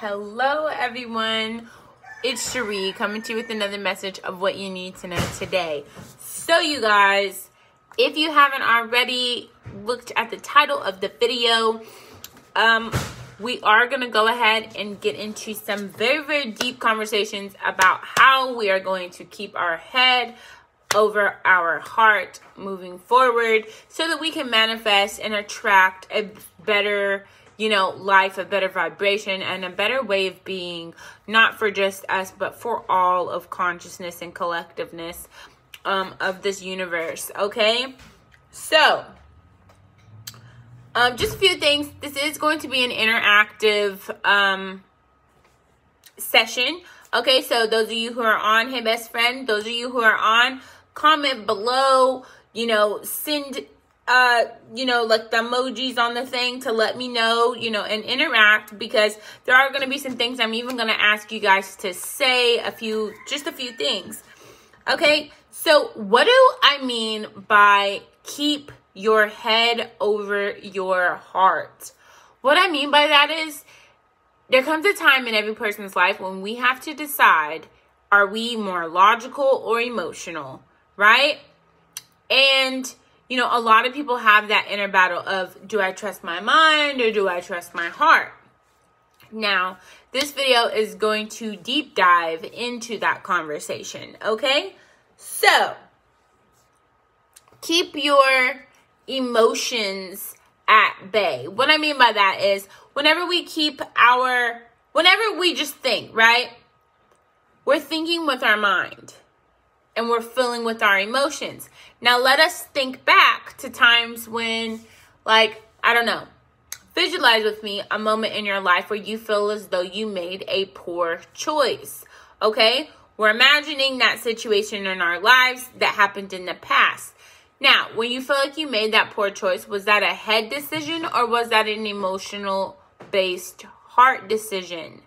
Hello, everyone. It's Cherie coming to you with another message of what you need to know today. So, you guys, if you haven't already looked at the title of the video, um, we are going to go ahead and get into some very, very deep conversations about how we are going to keep our head over our heart moving forward so that we can manifest and attract a better you know, life, a better vibration, and a better way of being, not for just us, but for all of consciousness and collectiveness um, of this universe. Okay? So, um, just a few things. This is going to be an interactive um, session. Okay, so those of you who are on, hey, best friend, those of you who are on, comment below, you know, send uh, you know, like the emojis on the thing to let me know, you know, and interact because there are going to be some things I'm even going to ask you guys to say a few, just a few things. Okay. So what do I mean by keep your head over your heart? What I mean by that is there comes a time in every person's life when we have to decide are we more logical or emotional, right? And you know, a lot of people have that inner battle of do I trust my mind or do I trust my heart? Now, this video is going to deep dive into that conversation, okay? So, keep your emotions at bay. What I mean by that is whenever we keep our, whenever we just think, right? We're thinking with our mind and we're feeling with our emotions. Now, let us think back to times when, like, I don't know, visualize with me a moment in your life where you feel as though you made a poor choice. Okay? We're imagining that situation in our lives that happened in the past. Now, when you feel like you made that poor choice, was that a head decision or was that an emotional based heart decision?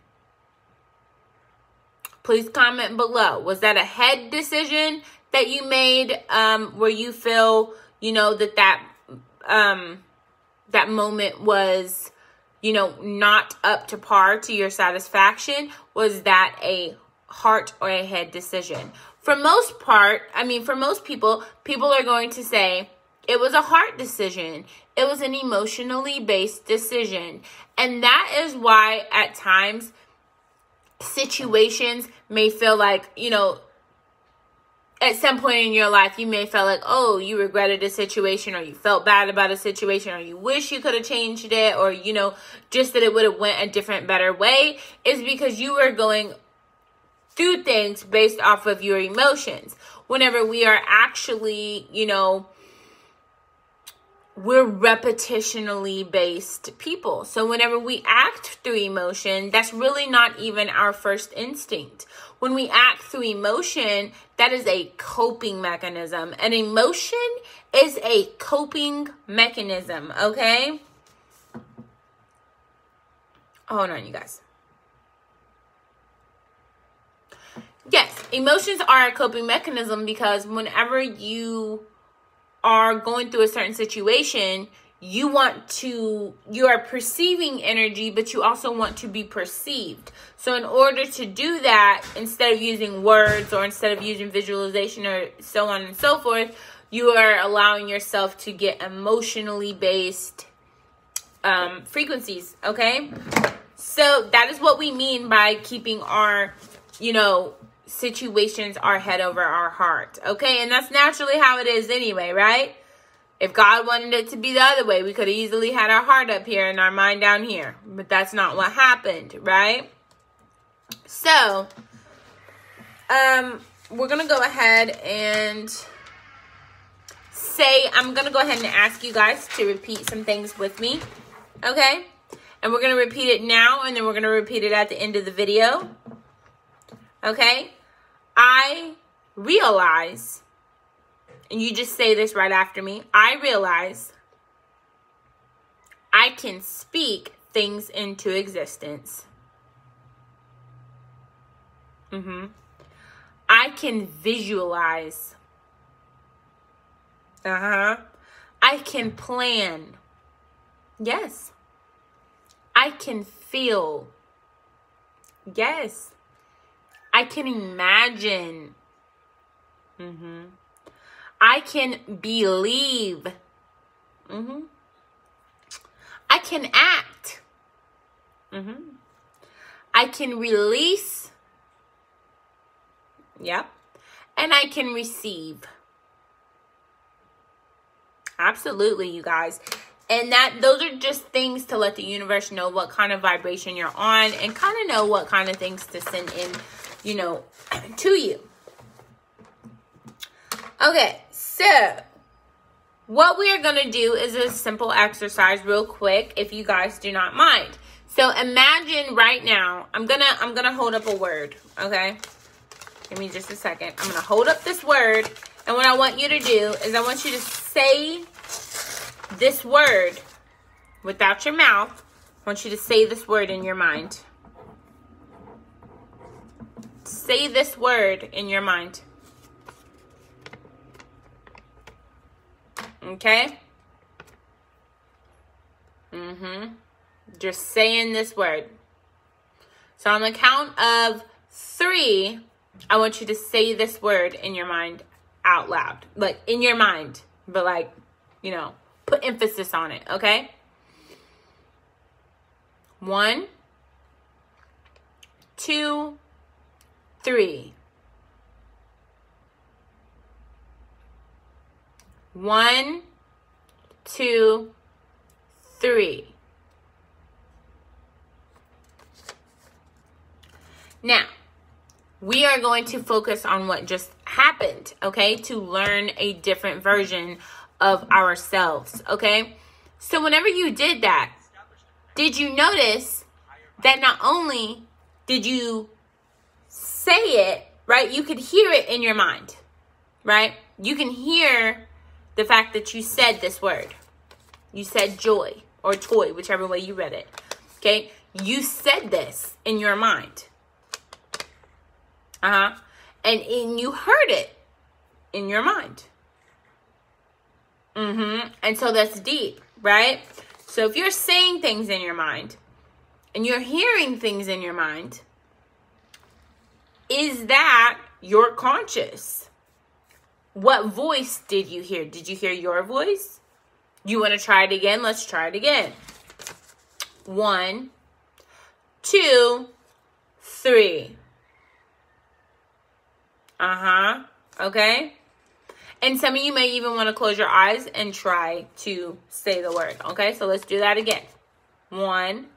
Please comment below. Was that a head decision that you made um, where you feel, you know, that that um, that moment was, you know, not up to par to your satisfaction? Was that a heart or a head decision? For most part, I mean, for most people, people are going to say it was a heart decision. It was an emotionally based decision. And that is why at times situations may feel like, you know, at some point in your life, you may feel like, oh, you regretted a situation or you felt bad about a situation or you wish you could have changed it or, you know, just that it would have went a different, better way is because you were going through things based off of your emotions. Whenever we are actually, you know, we're repetitionally based people. So whenever we act through emotion, that's really not even our first instinct. When we act through emotion, that is a coping mechanism. An emotion is a coping mechanism, okay? Hold on, you guys. Yes, emotions are a coping mechanism because whenever you are going through a certain situation, you want to, you are perceiving energy, but you also want to be perceived. So, in order to do that, instead of using words or instead of using visualization or so on and so forth, you are allowing yourself to get emotionally based um, frequencies. Okay. So, that is what we mean by keeping our, you know, situations are head over our heart. Okay? And that's naturally how it is anyway, right? If God wanted it to be the other way, we could have easily had our heart up here and our mind down here. But that's not what happened, right? So, um, we're going to go ahead and say, I'm going to go ahead and ask you guys to repeat some things with me. Okay? And we're going to repeat it now, and then we're going to repeat it at the end of the video. Okay? I realize, and you just say this right after me I realize I can speak things into existence. Mm-hmm. I can visualize. Uh huh. I can plan. Yes. I can feel. Yes. I can imagine. Mm-hmm. I can believe. Mm-hmm. I can act. Mm-hmm. I can release. Yep. And I can receive. Absolutely, you guys. And that those are just things to let the universe know what kind of vibration you're on and kind of know what kind of things to send in, you know, to you. Okay, so what we are going to do is a simple exercise real quick if you guys do not mind. So imagine right now, I'm going to I'm going to hold up a word, okay? Give me just a second. I'm going to hold up this word and what I want you to do is I want you to say this word without your mouth. I want you to say this word in your mind. Say this word in your mind. Okay? Mm-hmm. Just saying this word. So on the count of three, I want you to say this word in your mind out loud. Like in your mind. But like, you know, put emphasis on it, okay? One, two, three. One, two, three. Now, we are going to focus on what just happened, okay? To learn a different version of ourselves, okay? So, whenever you did that, did you notice that not only did you say it, right? You could hear it in your mind, right? You can hear the fact that you said this word. You said joy or toy, whichever way you read it. Okay? You said this in your mind. Uh huh. And, and you heard it in your mind. Mm hmm. And so that's deep, right? So if you're saying things in your mind and you're hearing things in your mind, is that your conscious? What voice did you hear? Did you hear your voice? You want to try it again? Let's try it again. One, two, three. Uh huh. Okay. And some of you may even want to close your eyes and try to say the word. Okay. So let's do that again. One,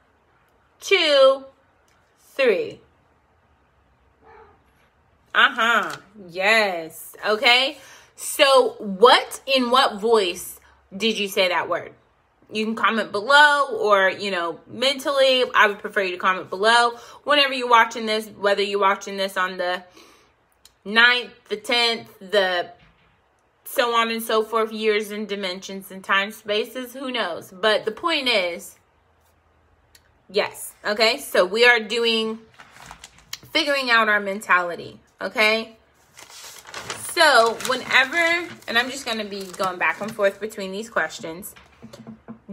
two, three. Uh-huh. Yes. Okay. So what in what voice did you say that word? You can comment below or, you know, mentally. I would prefer you to comment below. Whenever you're watching this, whether you're watching this on the 9th, the 10th, the so on and so forth, years and dimensions and time spaces, who knows? But the point is, yes. Okay. So we are doing figuring out our mentality. Okay. So, whenever, and I'm just going to be going back and forth between these questions,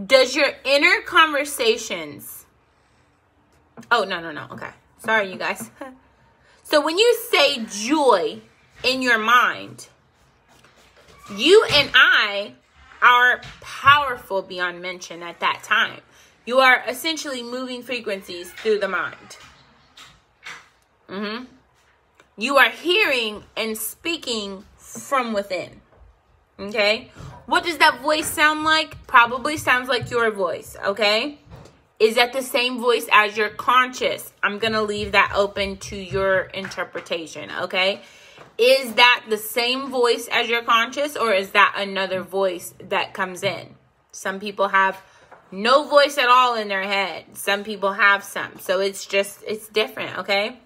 does your inner conversations, oh, no, no, no. Okay. Sorry, you guys. so, when you say joy in your mind, you and I are powerful beyond mention at that time. You are essentially moving frequencies through the mind. Mm-hmm. You are hearing and speaking from within. Okay? What does that voice sound like? Probably sounds like your voice, okay? Is that the same voice as your conscious? I'm going to leave that open to your interpretation, okay? Is that the same voice as your conscious or is that another voice that comes in? Some people have no voice at all in their head. Some people have some. So it's just, it's different, okay?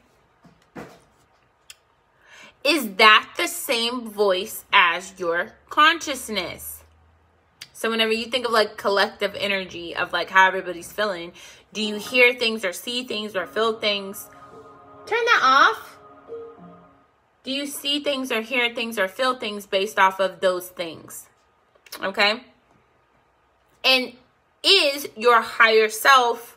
Is that the same voice as your consciousness? So whenever you think of like collective energy of like how everybody's feeling, do you hear things or see things or feel things? Turn that off. Do you see things or hear things or feel things based off of those things? Okay? And is your higher self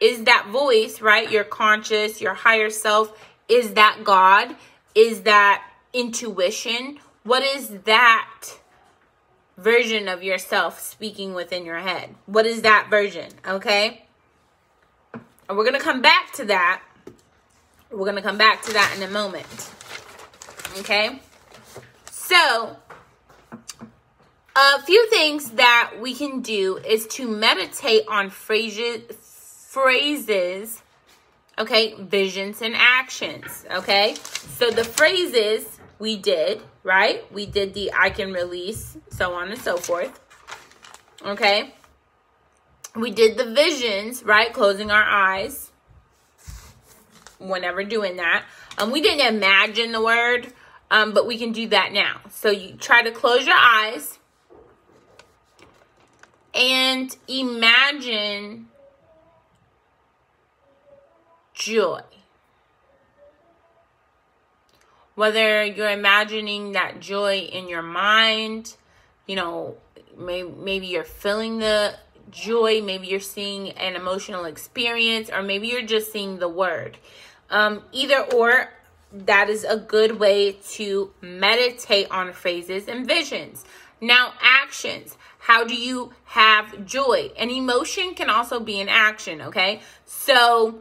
is that voice, right? Your conscious, your higher self, is that God? Is that intuition? What is that version of yourself speaking within your head? What is that version? Okay? And we're going to come back to that. We're going to come back to that in a moment. Okay? So, a few things that we can do is to meditate on phrases phrases okay visions and actions okay? So the phrases we did right? We did the i can release so on and so forth okay? We did the visions right? Closing our eyes whenever doing that. Um we didn't imagine the word um but we can do that now. So you try to close your eyes and imagine joy. Whether you're imagining that joy in your mind, you know, maybe, maybe you're feeling the joy, maybe you're seeing an emotional experience, or maybe you're just seeing the word. Um, either or, that is a good way to meditate on phrases and visions. Now, actions. How do you have joy? An emotion can also be an action, okay? So,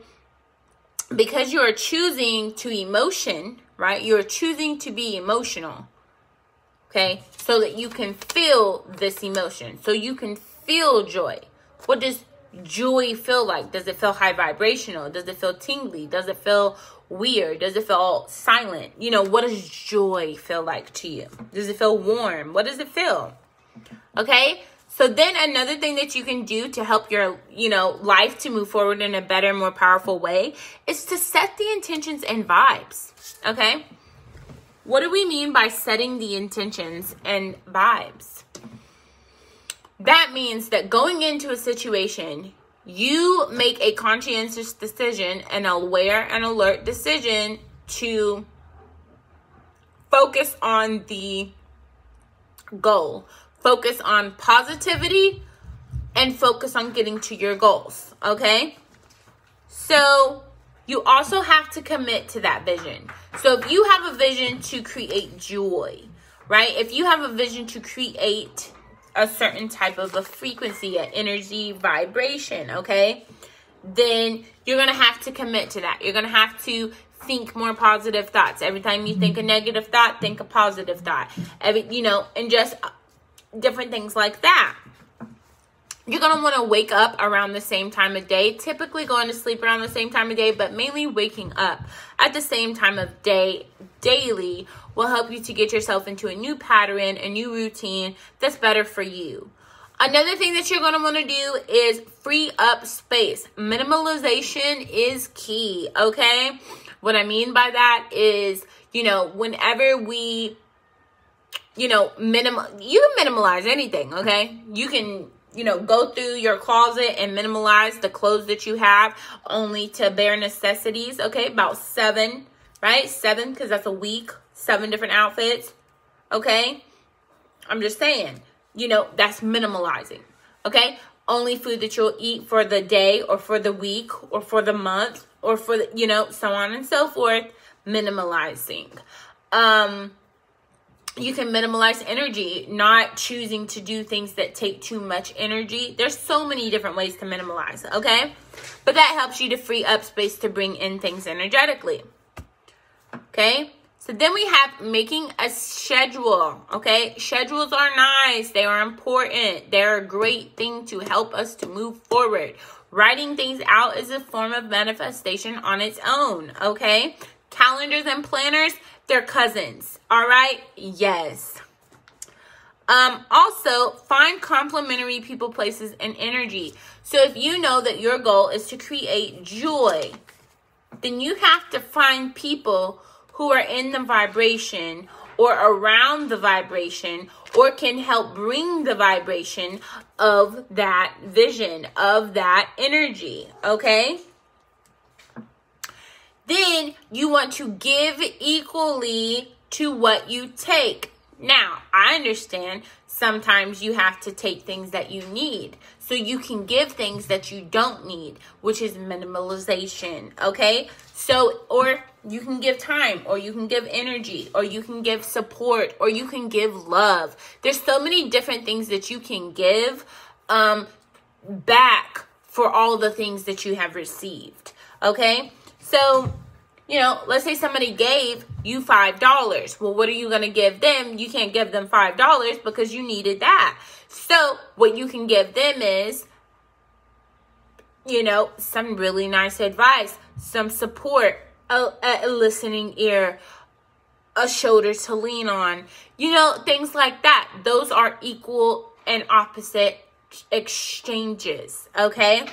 because you are choosing to emotion, right? You're choosing to be emotional, okay? So that you can feel this emotion, so you can feel joy. What does joy feel like? Does it feel high vibrational? Does it feel tingly? Does it feel weird? Does it feel silent? You know, what does joy feel like to you? Does it feel warm? What does it feel? Okay? So then another thing that you can do to help your, you know, life to move forward in a better, more powerful way is to set the intentions and vibes. Okay? What do we mean by setting the intentions and vibes? That means that going into a situation, you make a conscientious decision, an aware and alert decision to focus on the goal focus on positivity and focus on getting to your goals. Okay. So you also have to commit to that vision. So if you have a vision to create joy, right? If you have a vision to create a certain type of a frequency, an energy, vibration, okay? Then you're going to have to commit to that. You're going to have to think more positive thoughts. Every time you think a negative thought, think a positive thought. Every, you know, and just different things like that. You're going to want to wake up around the same time of day, typically going to sleep around the same time of day, but mainly waking up at the same time of day daily will help you to get yourself into a new pattern, a new routine that's better for you. Another thing that you're going to want to do is free up space. Minimalization is key, okay? What I mean by that is, you know, whenever we you know, minimal you can minimalize anything, okay? You can, you know, go through your closet and minimalize the clothes that you have only to bare necessities, okay? About 7, right? 7 cuz that's a week, 7 different outfits, okay? I'm just saying, you know, that's minimalizing, okay? Only food that you'll eat for the day or for the week or for the month or for the, you know, so on and so forth, minimalizing. Um you can minimize energy, not choosing to do things that take too much energy. There's so many different ways to minimize, okay? But that helps you to free up space to bring in things energetically. Okay? So then we have making a schedule, okay? Schedules are nice. They are important. They're a great thing to help us to move forward. Writing things out is a form of manifestation on its own, okay? Calendars and planners, they're cousins. All right? Yes. Um, also, find complementary people, places, and energy. So if you know that your goal is to create joy, then you have to find people who are in the vibration or around the vibration or can help bring the vibration of that vision, of that energy. Okay? Then you want to give equally to what you take. Now, I understand sometimes you have to take things that you need so you can give things that you don't need, which is minimalization, okay? So, or you can give time, or you can give energy, or you can give support, or you can give love. There's so many different things that you can give um, back for all the things that you have received, okay? So, you know, let's say somebody gave you $5. Well, what are you going to give them? You can't give them $5 because you needed that. So, what you can give them is, you know, some really nice advice, some support, a, a listening ear, a shoulder to lean on, you know, things like that. Those are equal and opposite exchanges, okay?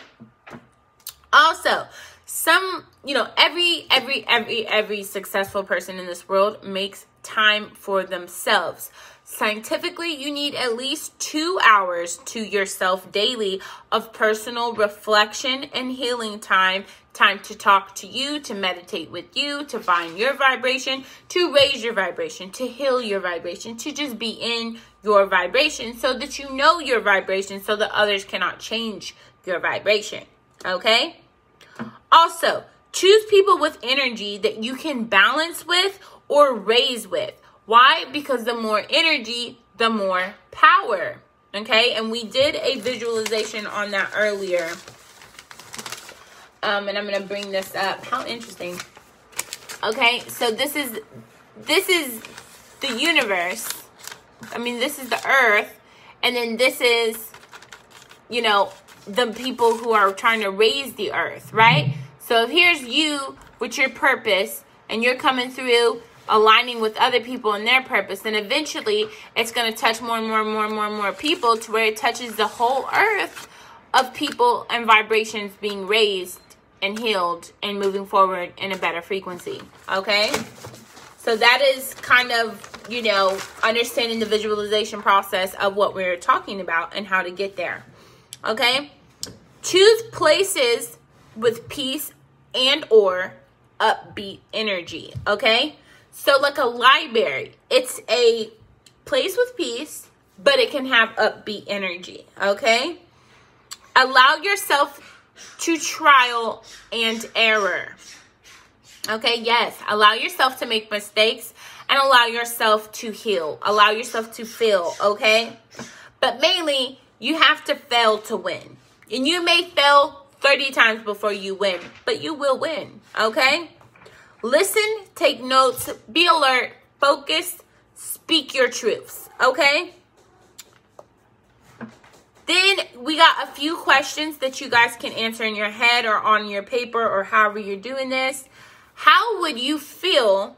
Also, some you know every every every every successful person in this world makes time for themselves. Scientifically you need at least two hours to yourself daily of personal reflection and healing time time to talk to you to meditate with you to find your vibration to raise your vibration to heal your vibration to just be in your vibration so that you know your vibration so that others cannot change your vibration okay also, choose people with energy that you can balance with or raise with. Why? Because the more energy, the more power. Okay, and we did a visualization on that earlier. Um, and I'm gonna bring this up. How interesting. Okay, so this is this is the universe. I mean, this is the earth, and then this is, you know, the people who are trying to raise the earth, right? So here's you with your purpose and you're coming through aligning with other people and their purpose, then eventually it's going to touch more and more and more and more and more people to where it touches the whole earth of people and vibrations being raised and healed and moving forward in a better frequency. Okay? So that is kind of, you know, understanding the visualization process of what we're talking about and how to get there. Okay? Choose places with peace and or upbeat energy, okay? So like a library, it's a place with peace, but it can have upbeat energy, okay? Allow yourself to trial and error. Okay, yes, allow yourself to make mistakes and allow yourself to heal. Allow yourself to feel, okay? But mainly, you have to fail to win. And you may fail 30 times before you win, but you will win, okay? Listen, take notes, be alert, focus, speak your truths, okay? Then we got a few questions that you guys can answer in your head or on your paper or however you're doing this. How would you feel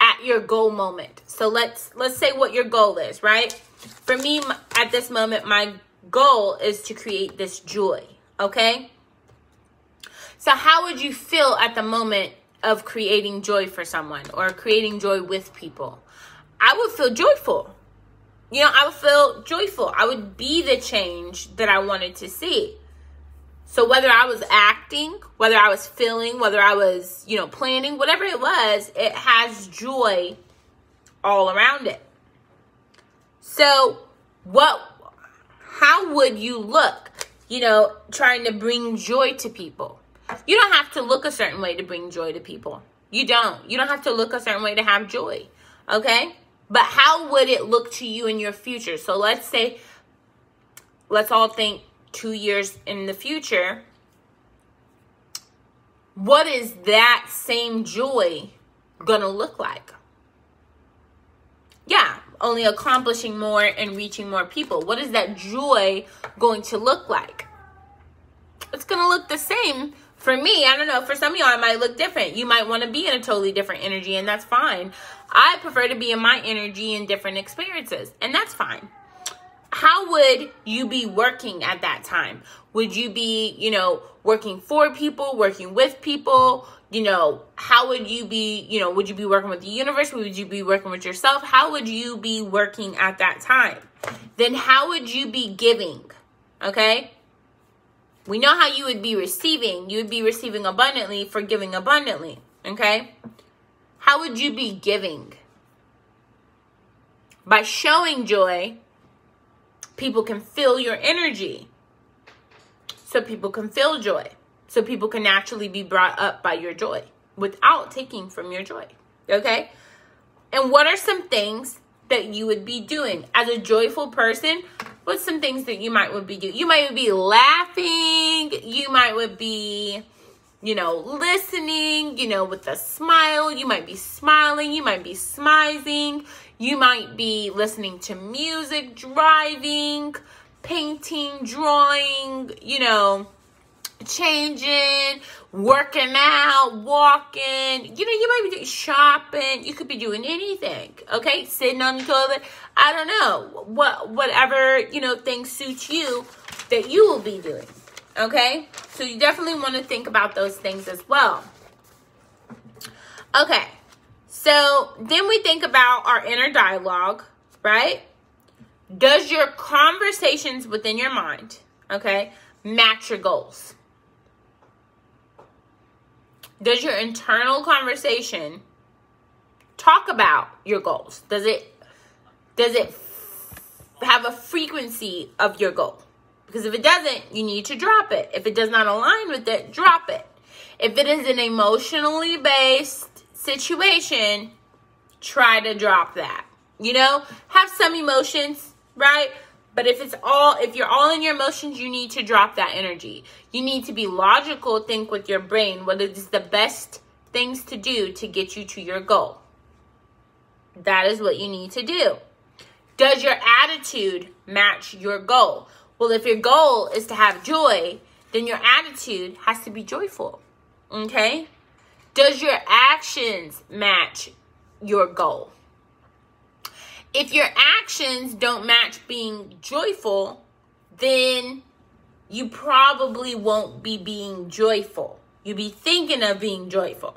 at your goal moment? So let's let's say what your goal is, right? For me at this moment my goal is to create this joy, okay? So, how would you feel at the moment of creating joy for someone or creating joy with people? I would feel joyful. You know, I would feel joyful. I would be the change that I wanted to see. So, whether I was acting, whether I was feeling, whether I was, you know, planning, whatever it was, it has joy all around it. So, what how would you look, you know, trying to bring joy to people? You don't have to look a certain way to bring joy to people. You don't. You don't have to look a certain way to have joy. Okay? But how would it look to you in your future? So let's say, let's all think two years in the future. What is that same joy going to look like? Yeah, only accomplishing more and reaching more people. What is that joy going to look like? It's going to look the same for me. I don't know. For some of y'all, it might look different. You might want to be in a totally different energy, and that's fine. I prefer to be in my energy in different experiences, and that's fine. How would you be working at that time? Would you be, you know, working for people, working with people? you know, how would you be, you know, would you be working with the universe? Would you be working with yourself? How would you be working at that time? Then how would you be giving? Okay? We know how you would be receiving. You would be receiving abundantly for giving abundantly. Okay? How would you be giving? by showing joy, people can feel your energy. So people can feel joy. So people can naturally be brought up by your joy without taking from your joy. Okay? And what are some things that you would be doing as a joyful person? What's some things that you might would be doing? You might be laughing. You might would be, you know, listening, you know, with a smile. You might be smiling. You might be smizing. You might be listening to music, driving, painting, drawing, you know, changing, working out, walking. You know, you might be doing shopping. You could be doing anything. Okay, sitting on the toilet. I don't know what whatever you know things suit you that you will be doing. Okay, so you definitely want to think about those things as well. Okay, so then we think about our inner dialogue, right? Does your conversations within your mind, okay, match your goals? Does your internal conversation talk about your goals? Does it does it have a frequency of your goal? Because if it doesn't, you need to drop it. If it does not align with it, drop it. If it is an emotionally based situation, try to drop that. You know, have some emotions, right? But if it's all, if you're all in your emotions, you need to drop that energy. You need to be logical, think with your brain what is the best things to do to get you to your goal. That is what you need to do. Does your attitude match your goal? Well, if your goal is to have joy, then your attitude has to be joyful. Okay? Does your actions match your goal? If your actions don't match being joyful, then you probably won't be being joyful. You'll be thinking of being joyful,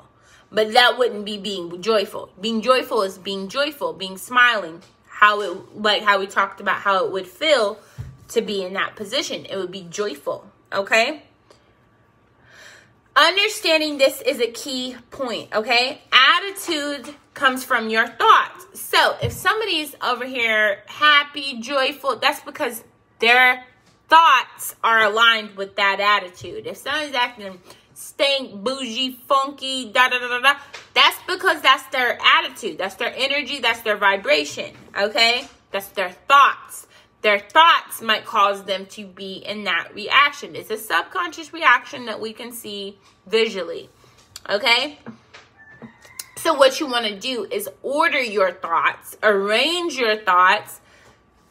but that wouldn't be being joyful. Being joyful is being joyful, being smiling, how it like how we talked about how it would feel to be in that position. It would be joyful, okay? Understanding this is a key point, okay? Attitude comes from your thoughts. So if somebody's over here happy, joyful, that's because their thoughts are aligned with that attitude. If somebody's acting stink, bougie, funky, da da da da da, that's because that's their attitude, that's their energy, that's their vibration, okay? That's their thoughts. Their thoughts might cause them to be in that reaction. It's a subconscious reaction that we can see visually, okay? So, what you want to do is order your thoughts, arrange your thoughts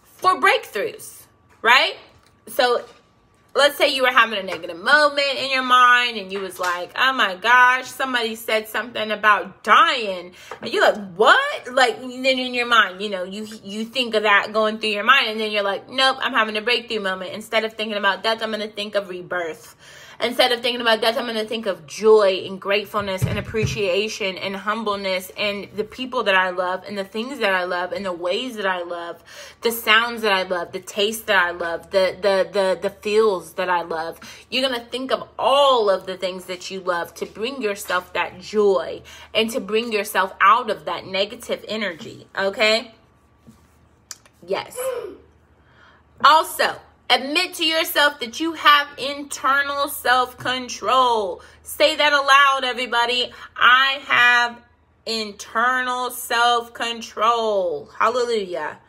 for breakthroughs, right? So, let's say you were having a negative moment in your mind and you was like, oh my gosh, somebody said something about dying. And you're like, what? Like, then in your mind, you know, you, you think of that going through your mind and then you're like, nope, I'm having a breakthrough moment. Instead of thinking about death, I'm going to think of rebirth. Instead of thinking about death, I'm going to think of joy and gratefulness and appreciation and humbleness and the people that I love and the things that I love and the ways that I love, the sounds that I love, the taste that I love, the the the the feels that I love. You're going to think of all of the things that you love to bring yourself that joy and to bring yourself out of that negative energy, okay? Yes. Also, Admit to yourself that you have internal self control. Say that aloud, everybody. I have internal self control. Hallelujah.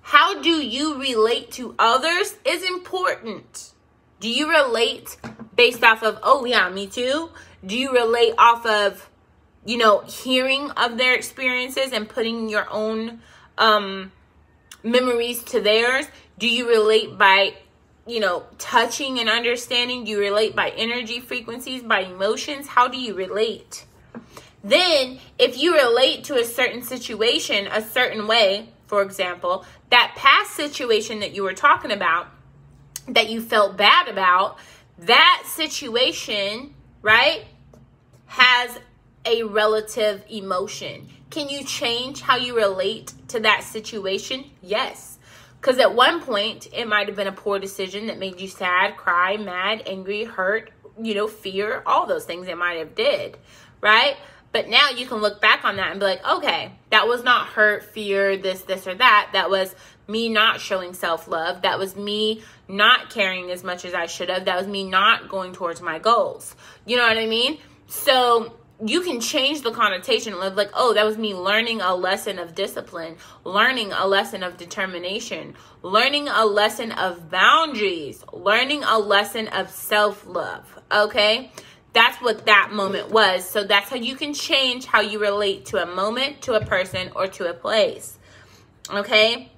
How do you relate to others is important. Do you relate based off of, oh, yeah, me too? Do you relate off of, you know, hearing of their experiences and putting your own um, memories to theirs? Do you relate by, you know, touching and understanding? Do you relate by energy frequencies, by emotions? How do you relate? Then, if you relate to a certain situation a certain way, for example, that past situation that you were talking about, that you felt bad about, that situation, right, has a relative emotion. Can you change how you relate to that situation? Yes. Because at one point, it might have been a poor decision that made you sad, cry, mad, angry, hurt, you know, fear, all those things it might have did, right? But now you can look back on that and be like, okay, that was not hurt, fear, this, this, or that. That was me not showing self love. That was me not caring as much as I should have. That was me not going towards my goals. You know what I mean? So you can change the connotation of like, oh, that was me learning a lesson of discipline, learning a lesson of determination, learning a lesson of boundaries, learning a lesson of self love. Okay? That's what that moment was. So that's how you can change how you relate to a moment, to a person, or to a place. Okay?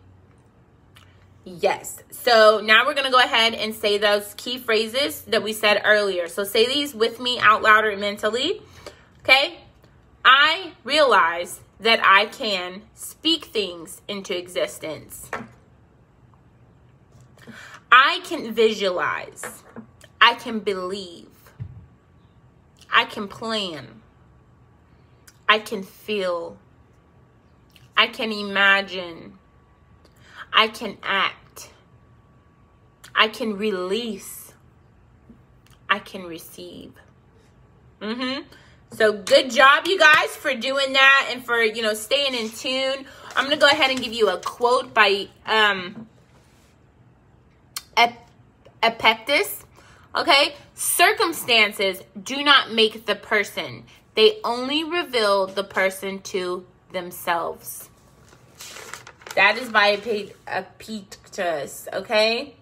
Yes. So now we're going to go ahead and say those key phrases that we said earlier. So say these with me out loud or mentally. Okay? I realize that I can speak things into existence. I can visualize. I can believe. I can plan. I can feel. I can imagine. I can act. I can release. I can receive. Mm-hmm. So good job, you guys, for doing that and for, you know, staying in tune. I'm going to go ahead and give you a quote by um, Ep- Epictetus. Okay? Circumstances do not make the person. They only reveal the person to themselves. That is by Epictetus, okay?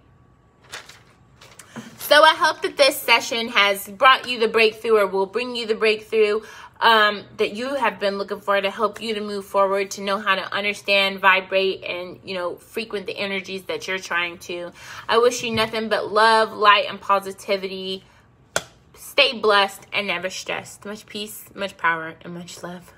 So I hope that this session has brought you the breakthrough or will bring you the breakthrough um, that you have been looking for to help you to move forward, to know how to understand, vibrate, and, you know, frequent the energies that you're trying to. I wish you nothing but love, light, and positivity. Stay blessed and never stressed. Much peace, much power, and much love.